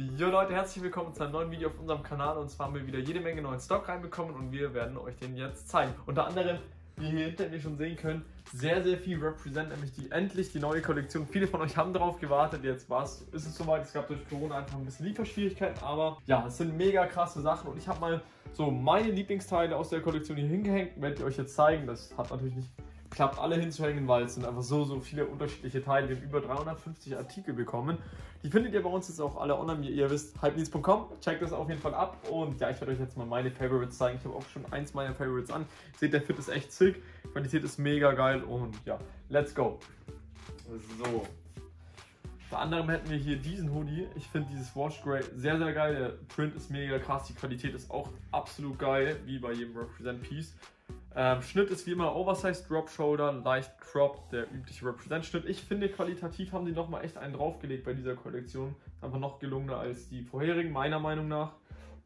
Jo Leute, herzlich willkommen zu einem neuen Video auf unserem Kanal und zwar haben wir wieder jede Menge neuen Stock reinbekommen und wir werden euch den jetzt zeigen. Unter anderem, wie ihr hier hinter mir schon sehen könnt, sehr, sehr viel Represent, nämlich die endlich die neue Kollektion. Viele von euch haben darauf gewartet, jetzt war's, ist es soweit. Es gab durch Corona einfach ein bisschen Lieferschwierigkeiten, aber ja, es sind mega krasse Sachen und ich habe mal so meine Lieblingsteile aus der Kollektion hier hingehängt, werde ich euch jetzt zeigen. Das hat natürlich nicht klappt alle hinzuhängen, weil es sind einfach so, so viele unterschiedliche Teile. Wir haben über 350 Artikel bekommen. Die findet ihr bei uns jetzt auch alle online, wie ihr wisst, hypeneeds.com. Checkt das auf jeden Fall ab. Und ja, ich werde euch jetzt mal meine Favorites zeigen. Ich habe auch schon eins meiner Favorites an. Seht, der Fit ist echt sick. Qualität ist mega geil. Und ja, let's go. So. Unter anderem hätten wir hier diesen Hoodie. Ich finde dieses Wash Grey sehr, sehr geil. Der Print ist mega krass. Die Qualität ist auch absolut geil, wie bei jedem Represent Piece. Ähm, Schnitt ist wie immer Oversized Drop Shoulder, leicht Crop, der übliche Represent-Schnitt. Ich finde, qualitativ haben die nochmal echt einen draufgelegt bei dieser Kollektion. Ist einfach noch gelungener als die vorherigen, meiner Meinung nach.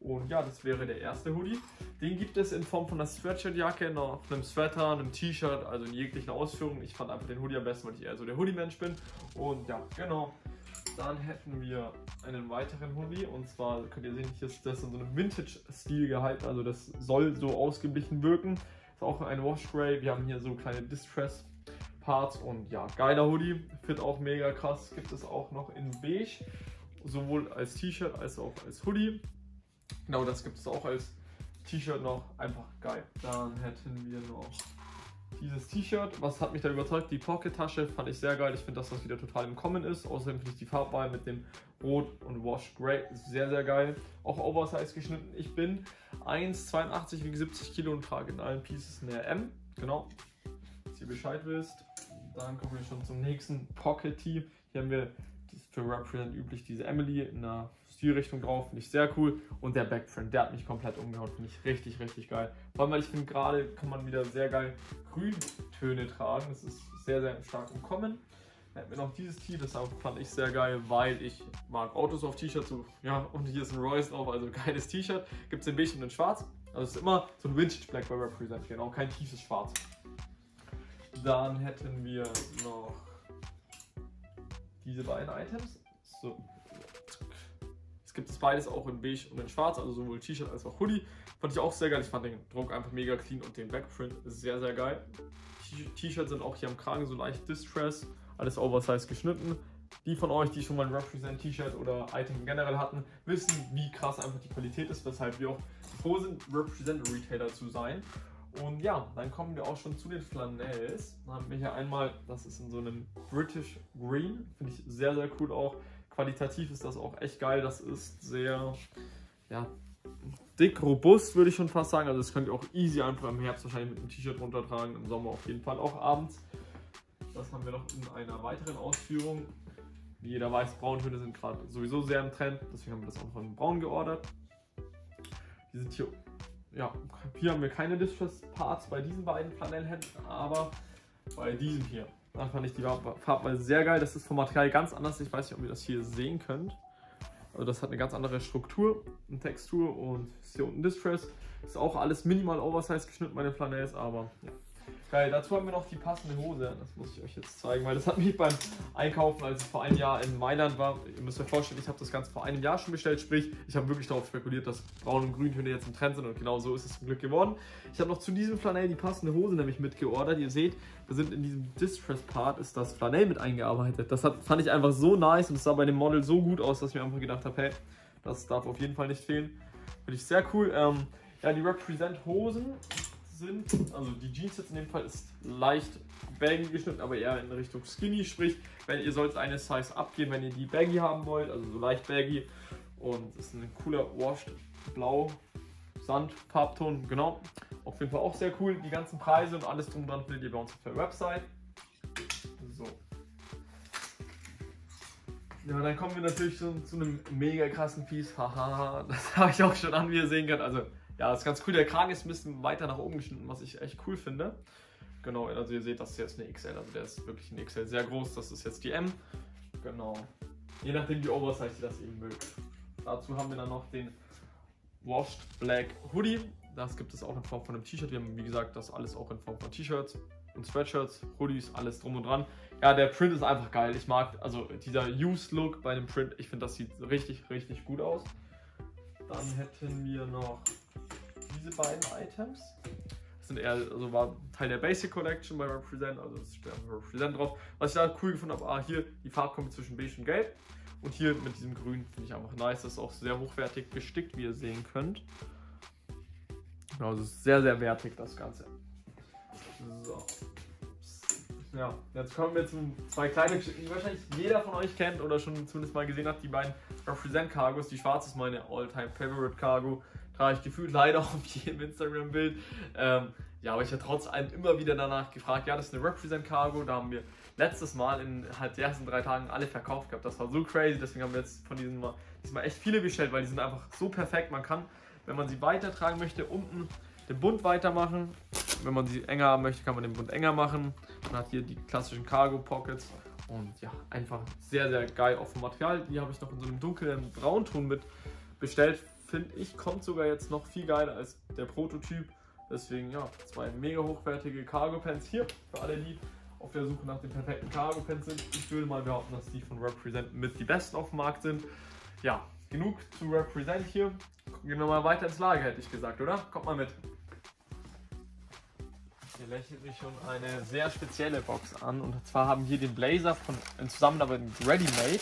Und ja, das wäre der erste Hoodie. Den gibt es in Form von einer Sweatshirt-Jacke, einem Sweater, einem T-Shirt, also in jeglichen Ausführungen. Ich fand einfach den Hoodie am besten, weil ich eher so der Hoodie-Mensch bin. Und ja, genau. Dann hätten wir einen weiteren Hoodie und zwar könnt ihr sehen, hier ist das in so einem Vintage-Stil gehalten, also das soll so ausgeglichen wirken auch ein Wash Gray. Wir haben hier so kleine Distress Parts und ja, geiler Hoodie. Fit auch mega krass. Gibt es auch noch in beige, sowohl als T-Shirt als auch als Hoodie. Genau, das gibt es auch als T-Shirt noch. Einfach geil. Dann hätten wir noch dieses T-Shirt. Was hat mich da überzeugt? Die Pocket-Tasche fand ich sehr geil. Ich finde, dass das wieder total im Kommen ist. Außerdem finde ich die Farbwahl mit dem Rot und Wash Grey sehr, sehr geil. Auch Oversize geschnitten. Ich bin 1,82, wiege 70 Kilo und trage in allen Pieces eine M. Genau, dass ihr Bescheid wisst. Dann kommen wir schon zum nächsten Pocket Tee. Hier haben wir für Represent üblich diese Emily in einer Stilrichtung drauf. Finde ich sehr cool. Und der Backprint, der hat mich komplett umgehauen. Finde ich richtig, richtig geil. Vor allem, weil ich finde, gerade kann man wieder sehr geil Grüntöne tragen. Das ist sehr, sehr stark im Kommen. Dann hätten wir noch dieses Tee, das fand ich sehr geil, weil ich mag Autos auf T-Shirts. So, ja, und hier ist ein Royce drauf, also geiles T-Shirt. Gibt es in beige und in schwarz. Also es ist immer so ein Vintage Black bei Represent, genau, kein tiefes Schwarz. Dann hätten wir noch diese beiden Items. So. Es gibt es beides auch in beige und in schwarz, also sowohl T-Shirt als auch Hoodie. Fand ich auch sehr geil. Ich fand den Druck einfach mega clean und den Backprint sehr, sehr geil. T-Shirts sind auch hier am Kragen so leicht Distress, alles oversized geschnitten. Die von euch, die schon mal ein Represent T-Shirt oder Item generell hatten, wissen, wie krass einfach die Qualität ist, weshalb wir auch froh sind, Represent Retailer zu sein. Und ja, dann kommen wir auch schon zu den Flanells. Dann haben wir hier einmal, das ist in so einem British Green, finde ich sehr, sehr cool auch. Qualitativ ist das auch echt geil. Das ist sehr, ja, dick, robust, würde ich schon fast sagen. Also das könnt ihr auch easy einfach im Herbst wahrscheinlich mit einem T-Shirt runtertragen, im Sommer auf jeden Fall auch abends. Das haben wir noch in einer weiteren Ausführung. Wie jeder weiß, Brauntöne sind gerade sowieso sehr im Trend, deswegen haben wir das auch von Braun geordert. Die sind hier ja, hier haben wir keine Distress-Parts bei diesen beiden Flanellhemden, aber bei diesem hier. Da fand ich die Farbwahl sehr geil. Das ist vom Material ganz anders. Ich weiß nicht, ob ihr das hier sehen könnt. Also das hat eine ganz andere Struktur und Textur und ist hier unten Distress. Ist auch alles minimal oversized geschnitten bei den Flanells, aber ja. Geil, dazu haben wir noch die passende Hose. Das muss ich euch jetzt zeigen, weil das hat mich beim Einkaufen, als ich vor einem Jahr in Mailand war, ihr müsst euch vorstellen, ich habe das Ganze vor einem Jahr schon bestellt, sprich, ich habe wirklich darauf spekuliert, dass Braun- und Grüntöne jetzt im Trend sind und genau so ist es zum Glück geworden. Ich habe noch zu diesem Flanell die passende Hose nämlich mitgeordert. Ihr seht, wir sind in diesem Distress-Part, ist das Flanell mit eingearbeitet. Das hat, fand ich einfach so nice und es sah bei dem Model so gut aus, dass ich mir einfach gedacht habe, hey, das darf auf jeden Fall nicht fehlen. Finde ich sehr cool. Ähm, ja, die Represent-Hosen sind. Also die Jeans jetzt in dem Fall ist leicht baggy geschnitten, aber eher in Richtung skinny. Sprich, wenn ihr sollt eine Size abgehen, wenn ihr die baggy haben wollt, also so leicht baggy. Und ist ein cooler Washed Blau Sand Farbton, genau. Auf jeden Fall auch sehr cool. Die ganzen Preise und alles drum dran findet ihr bei uns auf der Website. So. Ja, dann kommen wir natürlich zu, zu einem mega krassen Piece. Haha, das habe ich auch schon an, wie ihr sehen könnt. Also ja, das ist ganz cool. Der Kragen ist ein bisschen weiter nach oben geschnitten, was ich echt cool finde. Genau, also ihr seht, das ist jetzt eine XL, also der ist wirklich ein XL sehr groß. Das ist jetzt die M. Genau. Je nachdem, wie oversized ihr das eben mögt. Dazu haben wir dann noch den Washed Black Hoodie. Das gibt es auch in Form von einem T-Shirt. Wir haben, wie gesagt, das alles auch in Form von T-Shirts. und Sweatshirts, Hoodies, alles drum und dran. Ja, der Print ist einfach geil. Ich mag, also dieser Used Look bei dem Print, ich finde, das sieht richtig, richtig gut aus. Dann hätten wir noch diese beiden Items. Das sind eher, also war Teil der Basic Collection bei Represent, also es steht Represent drauf. Was ich da cool gefunden habe, ah, hier die Farbkombi zwischen beige und gelb. Und hier mit diesem Grün finde ich einfach nice. Das ist auch sehr hochwertig gestickt, wie ihr sehen könnt. Genau, also sehr, sehr wertig das Ganze. So. Ja, jetzt kommen wir zu zwei kleinen Geschichten, die wahrscheinlich jeder von euch kennt oder schon zumindest mal gesehen hat. Die beiden Represent Cargos. Die schwarze ist meine All-Time Favorite Cargo. Trage ich gefühlt leider auf jedem Instagram-Bild. Ähm, ja, aber ich habe trotz allem immer wieder danach gefragt. Ja, das ist eine Represent Cargo. Da haben wir letztes Mal in halt den ersten drei Tagen alle verkauft gehabt. Das war so crazy. Deswegen haben wir jetzt von diesen Mal diesmal echt viele bestellt, weil die sind einfach so perfekt. Man kann, wenn man sie weitertragen möchte, unten den Bund weitermachen. Wenn man sie enger haben möchte, kann man den Bund enger machen. Man hat hier die klassischen Cargo Pockets. Und ja, einfach sehr, sehr geil auf dem Material. Die habe ich noch in so einem dunklen Braunton mit bestellt. Finde ich, kommt sogar jetzt noch viel geiler als der Prototyp. Deswegen ja, zwei mega hochwertige Cargo Pants hier. Für alle, die auf der Suche nach den perfekten Cargo Pants sind. Ich würde mal behaupten, dass die von Represent mit die besten auf dem Markt sind. Ja, genug zu Represent hier. Gehen wir mal weiter ins Lager, hätte ich gesagt, oder? Kommt mal mit. Hier lächelt mich schon eine sehr spezielle Box an. Und zwar haben wir den Blazer von in Zusammenarbeit mit Ready Made.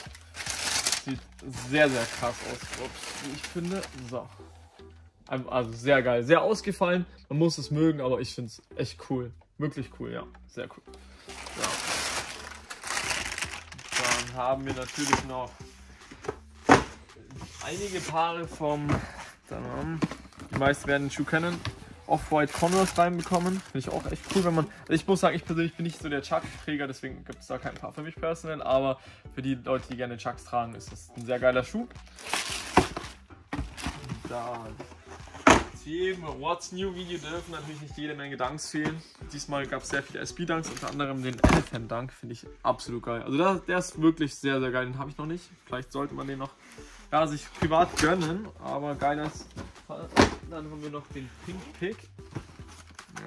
Sehr, sehr krass aus, wie ich finde. So. Also sehr geil, sehr ausgefallen. Man muss es mögen, aber ich finde es echt cool. Wirklich cool, ja. Sehr cool. Ja. Dann haben wir natürlich noch einige Paare vom. Die meisten werden den Schuh kennen. Off-White Converse reinbekommen. Finde ich auch echt cool, wenn man. Also ich muss sagen, ich persönlich bin nicht so der Chuck-Träger, deswegen gibt es da kein Paar für mich personell. Aber für die Leute, die gerne Chucks tragen, ist das ein sehr geiler Schuh. Dann zu jedem What's New Video dürfen natürlich nicht jede Menge Dunks fehlen. Diesmal gab es sehr viele SB-Dunks, unter anderem den Elephant Dunk, finde ich absolut geil. Also der, der ist wirklich sehr, sehr geil, den habe ich noch nicht. Vielleicht sollte man den noch ja, sich privat gönnen, aber geiles Fall. Dann haben wir noch den Pink Pick.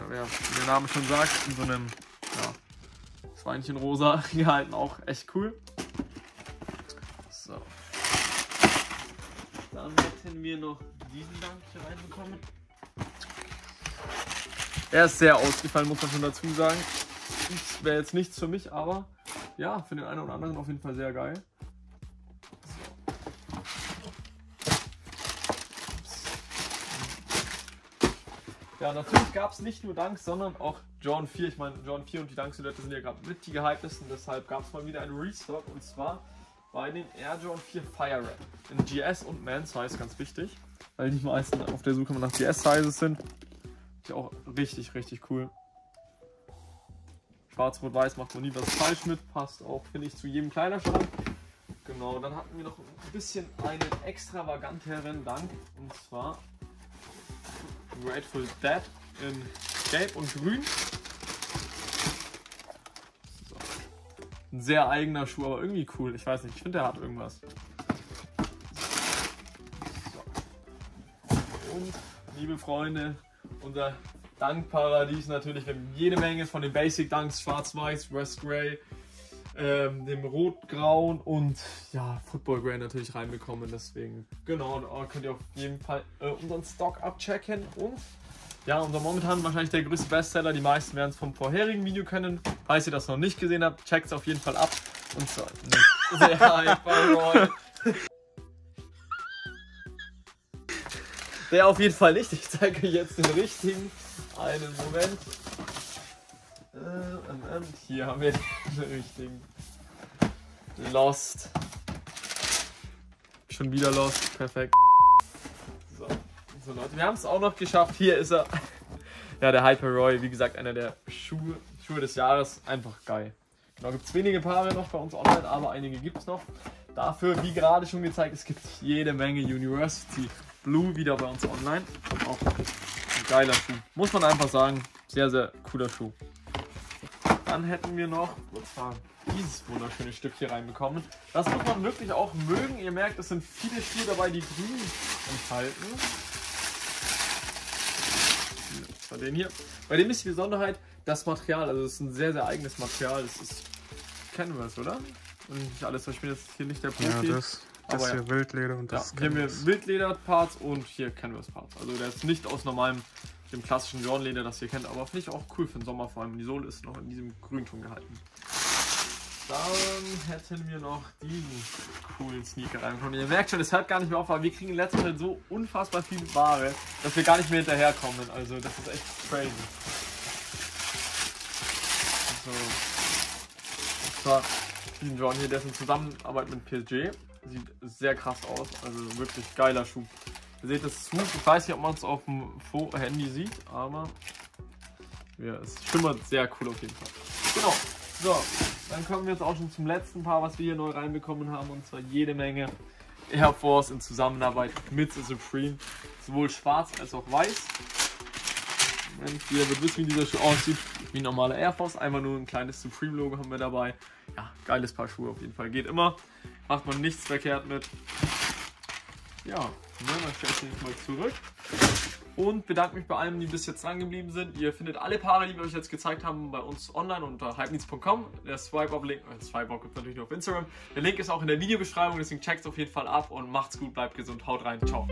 Ja, wie der Name schon sagt, in so einem ja, Schweinchenrosa gehalten, auch echt cool. So. Dann hätten wir noch diesen Dank hier reinbekommen. Er ist sehr ausgefallen, muss man schon dazu sagen. Wäre jetzt nichts für mich, aber ja, für den einen oder anderen auf jeden Fall sehr geil. Ja, natürlich gab es nicht nur Dunks, sondern auch John 4. Ich meine, John 4 und die Dunks-Silhouette sind ja gerade mit die gehyptesten. Deshalb gab es mal wieder einen Restock und zwar bei den Air John 4 Fire Red. In GS und Man Size, ganz wichtig. Weil die meisten auf der Suche nach GS-Sizes sind. Ist ja auch richtig, richtig cool. Schwarz-Rot-Weiß macht man nie was falsch mit. Passt auch, finde ich, zu jedem Kleiderschrank. Genau, dann hatten wir noch ein bisschen einen extravaganteren Dank. Und zwar Grateful Dead in Gelb und Grün. So. Ein sehr eigener Schuh, aber irgendwie cool. Ich weiß nicht, ich finde, der hat irgendwas. So. Und, liebe Freunde, unser Dankparadies natürlich. Wir haben jede Menge von den Basic Dunks, Schwarz-Weiß, West Grey, ähm, dem Rot-Grauen und ja, Football Grey natürlich reinbekommen. Deswegen, genau, da könnt ihr auf jeden Fall äh, unseren Stock abchecken. Und ja, unser momentan wahrscheinlich der größte Bestseller. Die meisten werden es vom vorherigen Video kennen. Falls ihr das noch nicht gesehen habt, checkt es auf jeden Fall ab. Und zwar sehr hyper Der auf jeden Fall nicht. Ich zeige euch jetzt den richtigen. Einen Moment. Äh, und hier haben wir den richtigen. Lost. Schon wieder Lost. Perfekt. So, so Leute, wir haben es auch noch geschafft. Hier ist er. Ja, der Hyper Roy. Wie gesagt, einer der Schuhe, Schuhe des Jahres. Einfach geil. Genau, gibt es wenige Paare noch bei uns online, aber einige gibt es noch. Dafür, wie gerade schon gezeigt, es gibt jede Menge University Blue wieder bei uns online. Auch ein geiler Schuh. Muss man einfach sagen. Sehr, sehr cooler Schuh. Dann hätten wir noch dieses wunderschöne Stück hier reinbekommen. Das muss man wirklich auch mögen. Ihr merkt, es sind viele Schuhe dabei, die grün enthalten. Das war den hier. Bei dem ist die Besonderheit, das Material, also es ist ein sehr, sehr eigenes Material. Das ist Canvas, oder? Und nicht alles, ich bin jetzt hier nicht der Profi. Ja, das, das aber hier ja. Wildleder und Ja, das hier haben wir. Wildleder-Parts und hier Canvas-Parts. Also der ist nicht aus normalem, dem klassischen Jordan-Leder, das ihr kennt, aber finde ich auch cool für den Sommer, vor allem die Sohle ist noch in diesem Grünton gehalten. Dann hätten wir noch diesen coolen Sneaker reingekommen. Ihr merkt schon, es hört gar nicht mehr auf, aber wir kriegen in letzter Zeit so unfassbar viel Ware, dass wir gar nicht mehr hinterherkommen. Also das ist echt crazy. So. Und zwar diesen Jordan hier, der ist in Zusammenarbeit mit PSG. Sieht sehr krass aus, also wirklich geiler Schuh. Ihr seht das zu, ich weiß nicht, ob man es auf dem Handy sieht, aber ja, es schimmert sehr cool auf jeden Fall. Genau, so, dann kommen wir jetzt auch schon zum letzten Paar, was wir hier neu reinbekommen haben, und zwar jede Menge Air Force in Zusammenarbeit mit Supreme. Sowohl schwarz als auch weiß. Moment, jeder wird wissen, wie dieser Schuh aussieht. Wie ein normaler Air Force, einfach nur ein kleines Supreme-Logo haben wir dabei. Ja, geiles Paar Schuhe auf jeden Fall. Geht immer. Macht man nichts verkehrt mit. Ja, ne, dann stelle ich den jetzt mal zurück. Und bedanke mich bei allen, die bis jetzt dran geblieben sind. Ihr findet alle Paare, die wir euch jetzt gezeigt haben, bei uns online unter hypeneeds.com. Der Swipe-Up-Link, äh, Swipe-Up gibt es natürlich nur auf Instagram. Der Link ist auch in der Videobeschreibung, deswegen checkt es auf jeden Fall ab und macht's gut, bleibt gesund, haut rein, ciao.